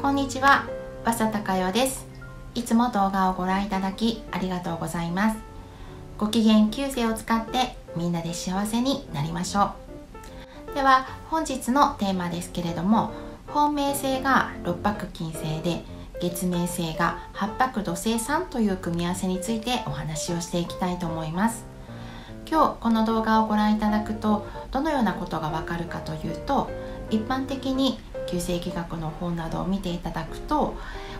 こんにちは、わさたかよです。いつも動画をご覧いただきありがとうございます。ご機嫌旧世を使ってみんなで幸せになりましょう。では本日のテーマですけれども本命星が六白金星で月命星が八白土星3という組み合わせについてお話をしていきたいと思います。今日この動画をご覧いただくとどのようなことがわかるかというと一般的に急性気学の本などを見ていただくと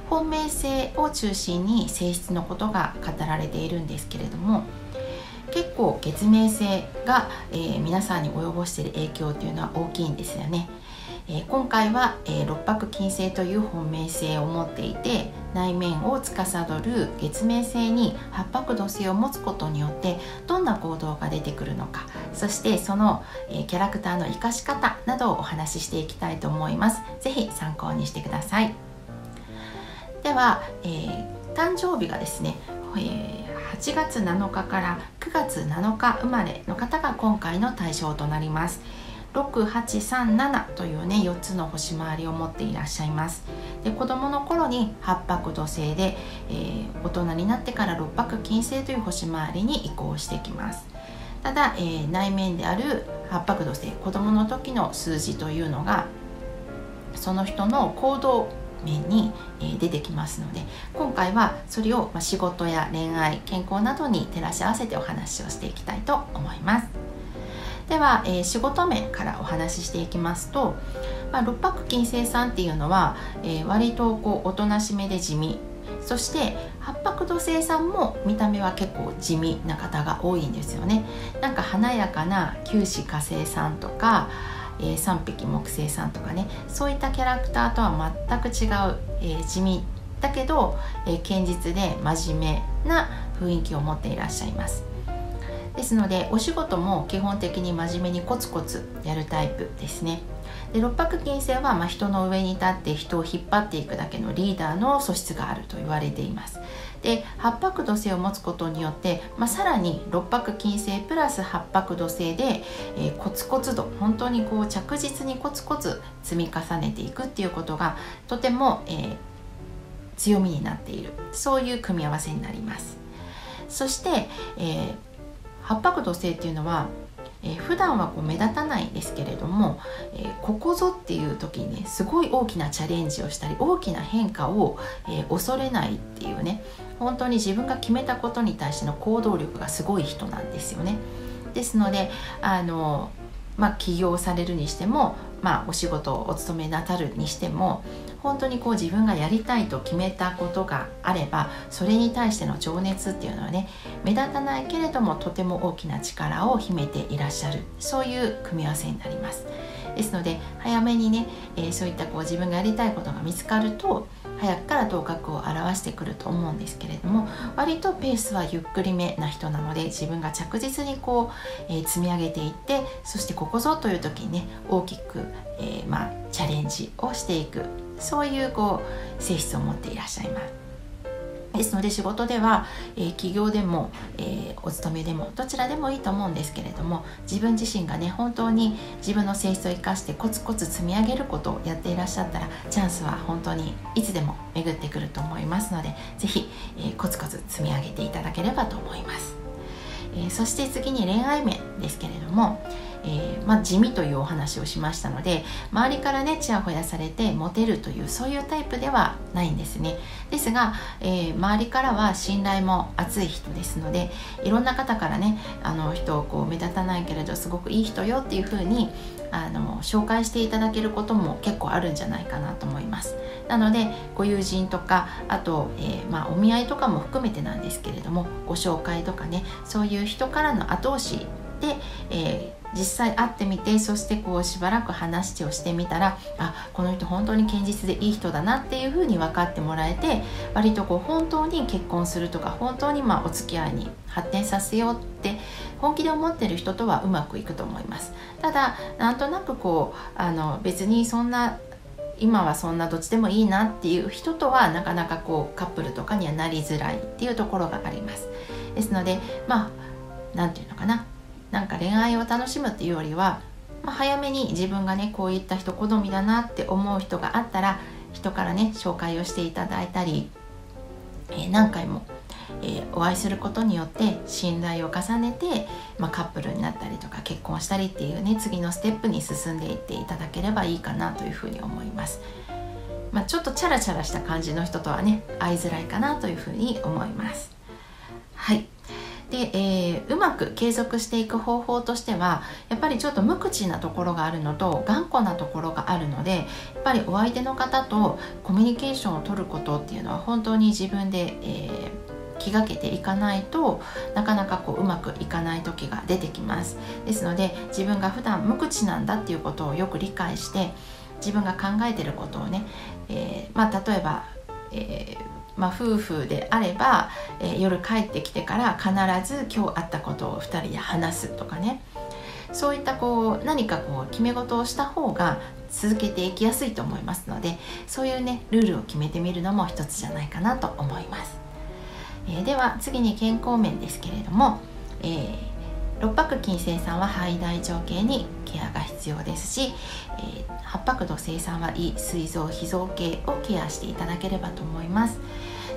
本命性を中心に性質のことが語られているんですけれども結構月命性が、えー、皆さんに及ぼしている影響というのは大きいんですよね。え今回は、え六白金星という本命星を持っていて内面を司る月命星に八白土星を持つことによってどんな行動が出てくるのかそしてその、えキャラクターの生かし方などをお話ししていきたいと思います。是非参考にしてください。では、えー、誕生日がですね、えー8月7日から9月7日生まれの方が今回の対象となります。6837というね4つの星回りを持っていらっしゃいます。で子供の頃に八白土星で、えー、大人になってから六白金星という星回りに移行してきます。ただ、えー、内面である八白土星子供の時の数字というのがその人の行動面に出てきますので今回はそれを仕事や恋愛健康などに照らし合わせてお話をしていきたいと思います。では、えー、仕事面からお話ししていきますと、まあ、六白金星さんっていうのは、えー、割とこうおとなしめで地味そして八白土星さんも見た目は結構地味な方が多いんですよね。なんか華やかな九死火星さんとか、えー、三匹木星さんとかねそういったキャラクターとは全く違う、えー、地味だけど、えー、堅実で真面目な雰囲気を持っていらっしゃいます。ですのでお仕事も基本的に真面目にコツコツやるタイプですね。で六白金星はま人の上に立って人を引っ張っていくだけのリーダーの素質があると言われています。で八白土星を持つことによって、まあ、さらに六白金星プラス八白土星で、えー、コツコツ度本当にこう着実にコツコツ積み重ねていくっていうことがとても、えー、強みになっている。そういう組み合わせになります。そして、えー八白土星っていうのは、えー、普段はこう目立たないんですけれども、えー、ここぞっていう時にねすごい大きなチャレンジをしたり大きな変化を、えー、恐れないっていうね本当に自分が決めたことに対しての行動力がすごい人なんですよね。ですのであのまあ、起業されるにしても、まあ、お仕事をお勤めなさるにしても本当にこう自分がやりたいと決めたことがあればそれに対しての情熱っていうのはね目立たないけれどもとても大きな力を秘めていらっしゃるそういう組み合わせになります。ですので早めにね、えー、そういったこう自分がやりたいことが見つかると早くから頭角を表してくると思うんですけれども割とペースはゆっくりめな人なので自分が着実にこう、えー、積み上げていってそしてここぞという時にね大きく、えー、まあ、チャレンジをしていくそういうこう性質を持っていらっしゃいます。ですので仕事では、えー、企業でも、えー、お勤めでもどちらでもいいと思うんですけれども自分自身がね本当に自分の性質を生かしてコツコツ積み上げることをやっていらっしゃったらチャンスは本当にいつでも巡ってくると思いますので是非、えー、コツコツ積み上げていただければと思います、えそして次に恋愛面ですけれどもえー、まあ、地味というお話をしましたので周りからねちやほやされてモテるというそういうタイプではないんですね。ですが、えー、周りからは信頼も厚い人ですのでいろんな方からねあの人をこう目立たないけれどすごくいい人よっていうふうにあの紹介していただけることも結構あるんじゃないかなと思います。なのでご友人とかあと、えー、まあ、お見合いとかも含めてなんですけれどもご紹介とかねそういう人からの後押しで、えー実際会ってみてそしてこうしばらく話をしてみたらあこの人本当に堅実でいい人だなっていうふうに分かってもらえて割とこう本当に結婚するとか本当にまあお付き合いに発展させようって本気で思ってる人とはうまくいくと思います。ただなんとなくこうあの別にそんな今はそんなどっちでもいいなっていう人とはなかなかこうカップルとかにはなりづらいっていうところがあります。ですのでまあ何て言うのかな。なんか恋愛を楽しむっていうよりは、まあ、早めに自分がねこういった人好みだなって思う人があったら人からね紹介をしていただいたり、えー、何回も、えー、お会いすることによって信頼を重ねて、まあ、カップルになったりとか結婚したりっていうね次のステップに進んでいっていただければいいかなというふうに思います。まあ、ちょっとチャラチャラした感じの人とはね会いづらいかなというふうに思います。はいで、えー、うまく継続していく方法としてはやっぱりちょっと無口なところがあるのと頑固なところがあるのでやっぱりお相手の方とコミュニケーションを取ることっていうのは本当に自分で、えー、気がけていかないとなかなかこううまくいかない時が出てきます。ですので自分が普段無口なんだっていうことをよく理解して自分が考えてることをね、えー、まあ、例えば、えーまあ、夫婦であれば、えー、夜帰ってきてから必ず今日あったことを2人で話すとかね。そういったこう何かこう決め事をした方が続けていきやすいと思いますのでそういうねルールを決めてみるのも一つじゃないかなと思います、えー、では次に健康面ですけれども、えー六白金星さんは肺大腸系にケアが必要ですし、えー、八白土星さんは胃膵臓脾臓系をケアしていただければと思います。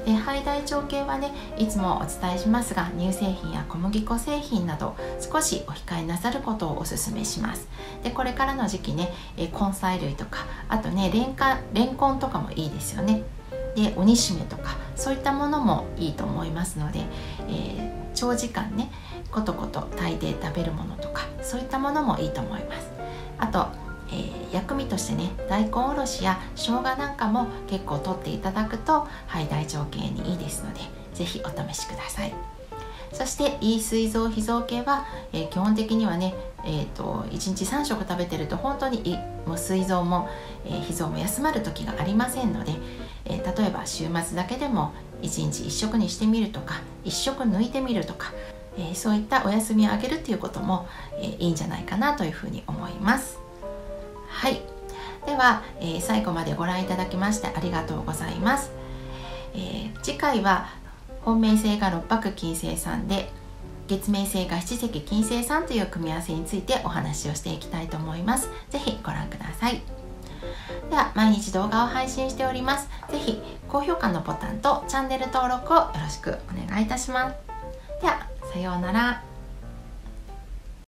で肺大腸系はねいつもお伝えしますが乳製品や小麦粉製品など少しお控えなさることをおすすめします。でこれからの時期ね、え根菜類とかあとねレンカレンコンとかもいいですよね。で鬼しめとかそういったものもいいと思いますので、えー、長時間ねことこと炊いて食べるものとかそういったものもいいと思います。あと、えー、薬味としてね大根おろしや生姜なんかも結構取っていただくと肺大腸系にいいですので是非お試しください。そして胃膵臓脾臓系は、えー、基本的にはね、えーと、1日3食食べてると本当に胃も膵臓も、えー、脾臓も休まる時がありませんので、えー、例えば週末だけでも1日1食にしてみるとか1食抜いてみるとかえ、そういったお休みをあげるっていうことも、え、いいんじゃないかなというふうに思います。はい。では、え、最後までご覧いただきましてありがとうございます、え次回は本命星が六白金星さんで月命星が七石金星さんという組み合わせについてお話をしていきたいと思います。是非ご覧ください。では毎日動画を配信しております。是非高評価のボタンとチャンネル登録をよろしくお願いいたします。ではさようなら。